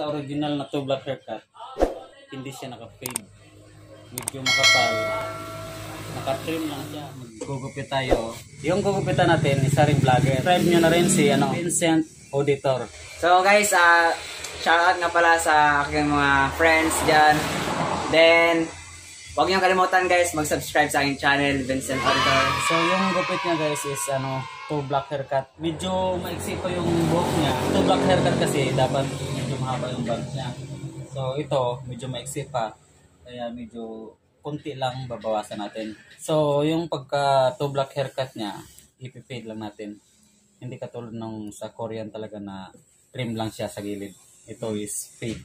Sa original na two black haircut, hindi siya naka-fade. Medyo makapal. Naka-trim lang siya. Maggugupit tayo. Yung gugupitan natin, isa ring vlogger. Subscribe nyo na rin si ano, Vincent Auditor. So guys, ah shoutout nga pala sa aking mga friends dyan. Then, huwag niyo kalimutan guys, mag-subscribe sa aking channel, Vincent Auditor. So yung gupit niya guys is ano, two black haircut. Medyo maiksi pa yung buhok niya. Two black haircut kasi dapat medyo mahaba yung bangs niya. So ito, medyo maiksi pa. Kaya medyo kunti lang babawasan natin. So yung pagka two black haircut niya, ipipade lang natin. Hindi katulad nung sa Korean talaga na trim lang siya sa gilid. Ito is fade.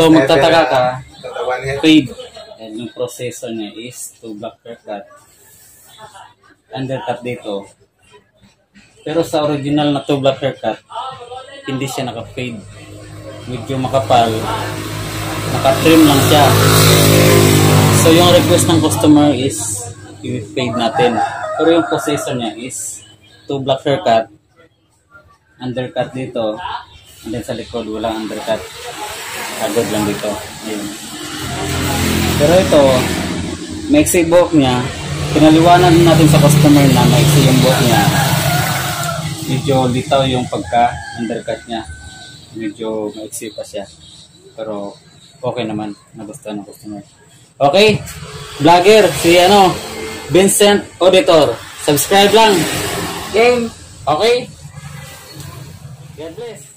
So magtataka ka, fade. And yung proseso niya is two black haircut. Undercut dito. Pero sa original na two black haircut, hindi siya naka-fade. Medyo makapal. Naka-trim lang siya. So yung request ng customer is i-fade natin. Pero yung proseso niya is two black haircut, undercut dito, and then sa likod walang undercut. Agad lang dito. Ayun. Pero ito, maiksi buhok niya, pinaliwanan natin sa customer na maiksi yung buhok niya. Medyo litaw yung pagka-undercut niya. Medyo maiksi pa siya. Pero okay naman, nagustuhan ng customer. Okay, vlogger, si ano, Vincent Auditor. Subscribe lang. Game! Okay? God bless.